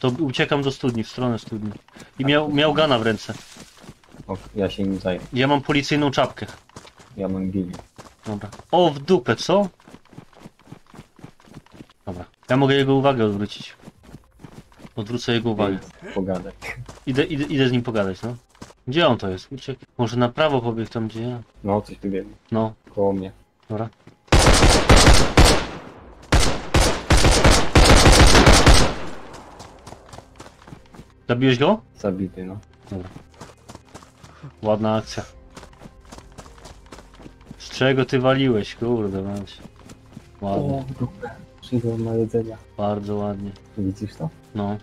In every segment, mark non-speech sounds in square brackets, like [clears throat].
To uciekam do studni, w stronę studni. I miał, miał gana w ręce. O, ja się nim zajmę. Ja mam policyjną czapkę. Ja mam gili. Dobra. O, w dupę, co? Dobra. Ja mogę jego uwagę odwrócić. Odwrócę jego uwagę. Pogadać. Idę, idę, idę z nim pogadać, no. Gdzie on to jest? Uciekł. Może na prawo pobiegł tam, gdzie ja. No, coś tu biegnie. No, Koło mnie. dobra. Zabiłeś go? Zabity, no. Ładna akcja. Z czego ty waliłeś, kurde mać. Ładnie, dupę. Przyjdą na jedzenia. bardzo ładnie. Widzisz to? No.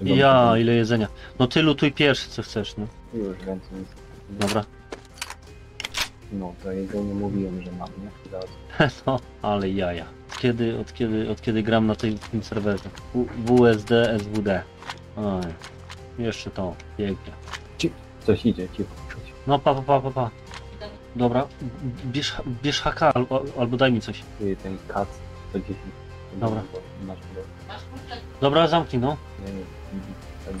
Ja, ile jedzenia. No ty lutuj pierwszy, co chcesz, no. Już więcej nic. Dobra. No, to jedzenie mówiłem, że mam, nie? Zaraz. [laughs] No, ale jaja. Od kiedy, od kiedy, od kiedy gram na tej, tym serwerze? U, WSD, SWD. Oj. Jeszcze to, pięknie. Coś idzie, cicho. No pa, pa, pa, pa, pa. Dobra, bierz, bierz HK albo, albo daj mi coś. Ty, ten kat 110. Dobra. Masz go. Dobra, zamknij no. Nie, nie. tak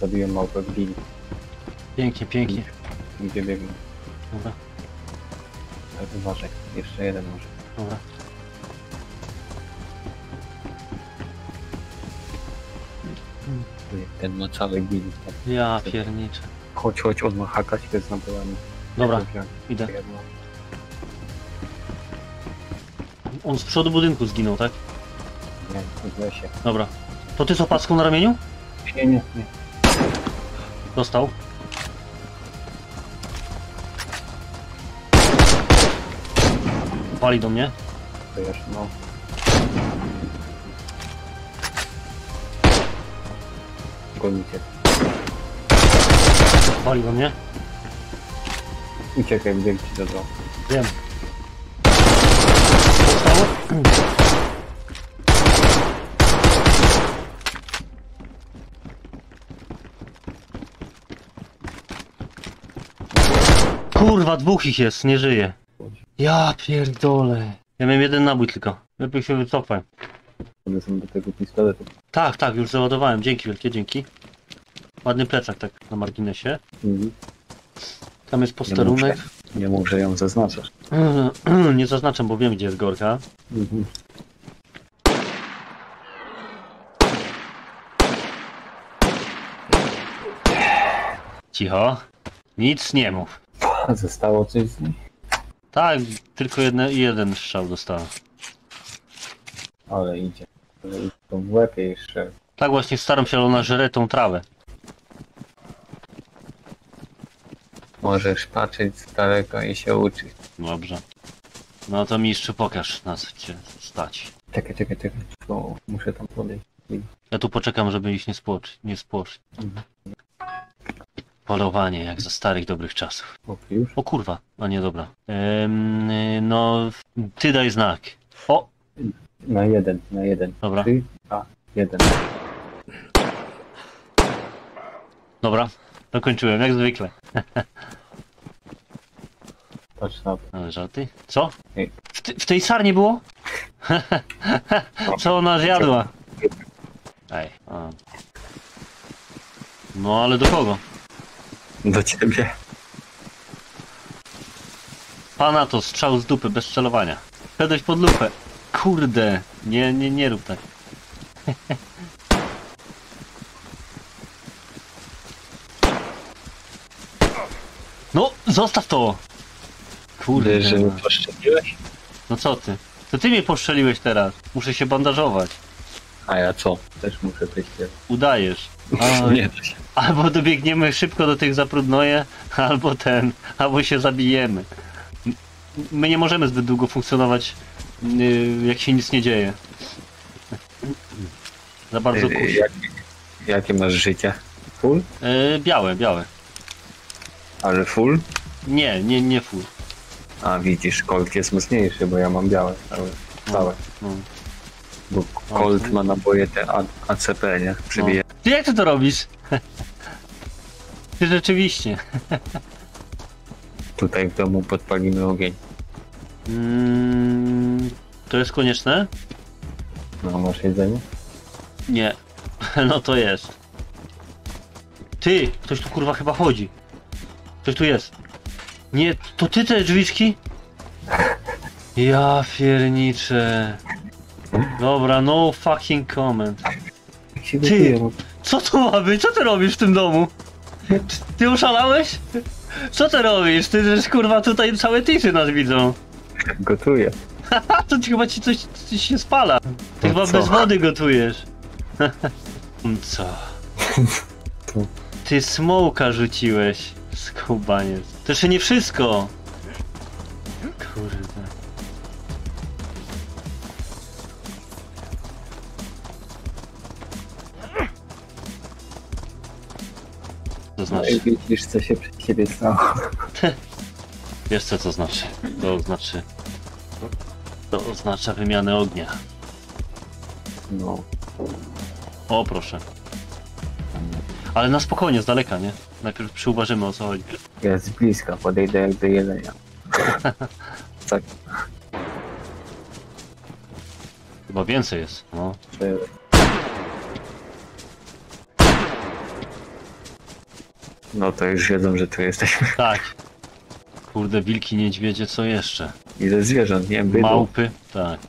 Zabiłem małpę w gili. Pięknie, pięknie. Gdzie biegną. Dobra, Ale uważaj. Jeszcze jeden może. dobra. Ten ma cały gili. Ja pierniczę. Chodź, chodź, on ma hakać z napołami. Dobra, idę. On z przodu budynku zginął, tak? Nie, w lesie. Dobra. To ty z opaską na ramieniu? Nie, nie, nie. Dostał. Wali do mnie. To już, no. Gonicie. Wali do mnie. Uciekaj, bieg ci do. Wiem. Kurwa, dwóch ich jest, nie żyje. Ja pierdolę. Ja miałem jeden nabój tylko. Lepiej się wycofaj. Do tego pistoletu. Tak, tak, już załadowałem. Dzięki wielkie, dzięki. Ładny plecak tak na marginesie. Mhm. Tam jest posterunek. Nie że ją zaznaczasz. [clears throat] Nie zaznaczam, bo wiem gdzie jest gorka. Mhm. Cicho. Nic nie mów. A zostało coś z niej? Tak, tylko jedne, jeden strzał dostałem. Ale idzie. Łepie jeszcze. Tak właśnie staram się, ale ona żre tą trawę. Możesz patrzeć z daleka i się uczyć. Dobrze. No to mistrzu pokaż nas cię stać. Czekaj, czekaj, czekaj. Bo muszę tam podejść. Ja tu poczekam, żeby ich nie spłoczyć. Nie spłoczyć. Mhm. Polowanie, jak za starych dobrych czasów. O, już? O kurwa, a nie dobra. No, ty daj znak. O, Na jeden, na jeden. Dobra. Trzy, a, jeden. dobra. Dokończyłem, jak zwykle. Patrz na to. Ale żarty? Co? Ej. W, ty, w tej sarnie było? Co ona zjadła? Ej. A. No ale do kogo? Do ciebie. Pana to strzał z dupy, bez celowania. Wszedłeś pod lupę. Kurde, nie, nie, nie rób tak. [laughs] No, zostaw to! Kurde, Wiesz, że mnie no. poszczepiłeś? no co ty? To ty mnie postrzeliłeś teraz. Muszę się bandażować. A ja co? Też muszę przyjść. Udajesz. [laughs] Oj. Nie da się. Albo dobiegniemy szybko do tych zaprudnoje, [laughs] albo ten, albo się zabijemy. My nie możemy zbyt długo funkcjonować, yy, jak się nic nie dzieje. Za bardzo Yy, kusi. Jak, jakie masz życie? Full? Yy, białe, białe. Ale full? Nie, nie, nie full. A widzisz, Colt jest mocniejszy, bo ja mam białe całe. całe. No. Bo Colt ma naboje te A- ACP, nie? Przybije. Ty jak ty to robisz? Ty rzeczywiście. Tutaj w domu podpalimy ogień. Mm, to jest konieczne? No, masz jedzenie? Nie. [laughs] No to jest. Ty! Ktoś tu kurwa chyba chodzi. Ktoś tu jest. Nie, to ty te drzwiczki? [laughs] Ja pierniczę. Dobra, no fucking comment. Się Ty! gotuje? Co to ma być? Co ty robisz w tym domu? Ty oszalałeś? Co ty robisz? Ty też kurwa tutaj całe tisy nas widzą. Gotuję. [laughs] To ci chyba ci coś, coś się spala. Ty To chyba co? bez wody gotujesz. [laughs] co? [laughs] Ty smoka rzuciłeś, skubaniec. To jeszcze nie wszystko. Kurde. To No znaczy, i widzisz, co się przed ciebie stało. Wiesz co to znaczy? To znaczy, to oznacza wymianę ognia. No. O, proszę. Ale na spokojnie, z daleka, nie? Najpierw przyuważymy o co chodzi. Ja z bliska podejdę jak do jedzenia. [laughs] tak, Chyba więcej jest, no. No to już wiedzą, że tu jesteśmy. Tak. Kurde, wilki, niedźwiedzie, co jeszcze? Ile zwierząt, nie? Bydło. Małpy? Tak.